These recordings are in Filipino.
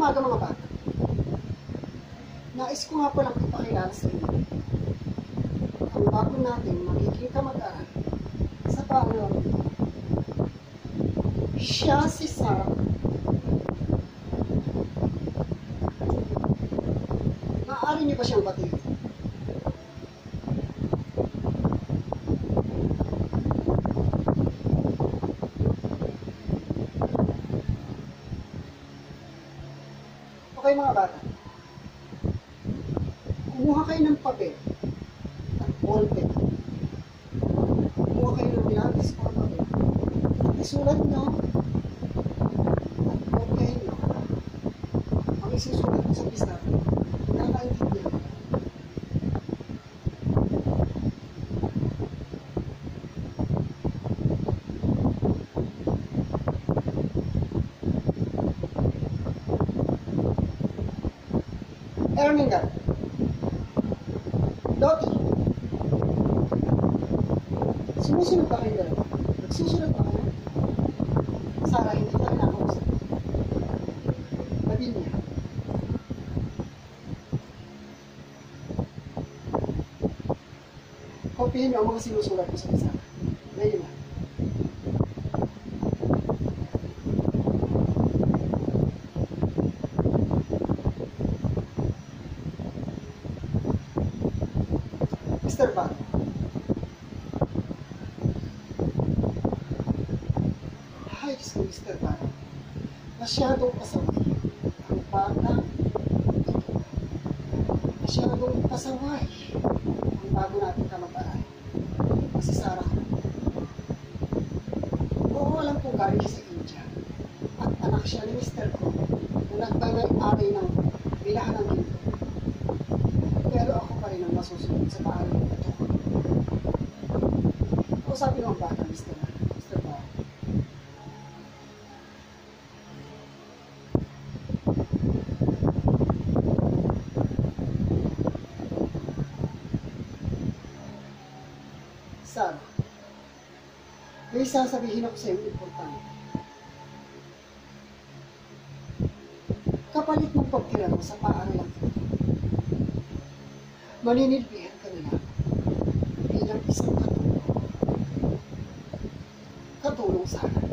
umaga mga bata. Nais ko nga palang ipakilala sa inyo. Ang bago natin makikita mag-aral sa nito. Siya si Sarah. Maaari niyo ba siyang batiin? Okay mga bata. Kumuha kayo ng papel at ballpen. Kumuha kayo ng lapis o papel. Isulat nyo at kopyahin nyo ang isusulat mo sa pistado. Nakakaintindihan nyo. Erningan. Loti. Sumusunod ba kayo dalawa? Nagsusunod ba kayo? Sara, hindi ka nakausap. Lavinia. Kopyahin niyo ang mga sinusulat ko sa isa. Ngayon na. Mr. Bang. Ay, Diyos ko, Mr. Bang. Masyadong pasaway. Ang bata. Masyadong pasaway. Ang bago natin kamag-aral. Si Sarah. Oo, alam kong galing siya sa India. At anak siya ni Mr. Ko na nagbabay-ari ng bilahan ng ginto. Pero ako pa rin ang masusunod sa paaral ng ito. Ako sabi ng bata, Mr. Mr. Ba. Sarah, may sasabihin ako sa iyo importante. Kapalit mong pagtira mo sa paaralan ito, maninilbihan ka na lang bilang isang katulong. Katulong sa akin.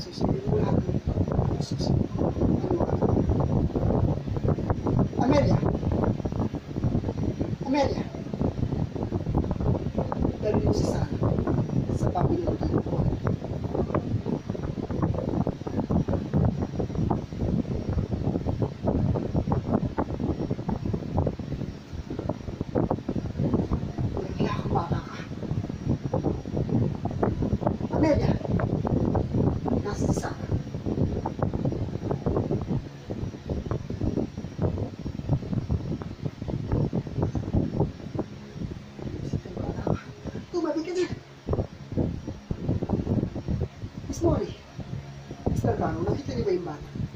Susunod mo lahat ng ito. Susunod mo. Ka? Amelia! Amelia! Dali mo si Sana sa pamilya ko. Kaya kumaka ka. Amelia! Nasa si Sana. Tumabi ka na. Miss Molly, Mr. Caro, nakita niyo ba yung bata?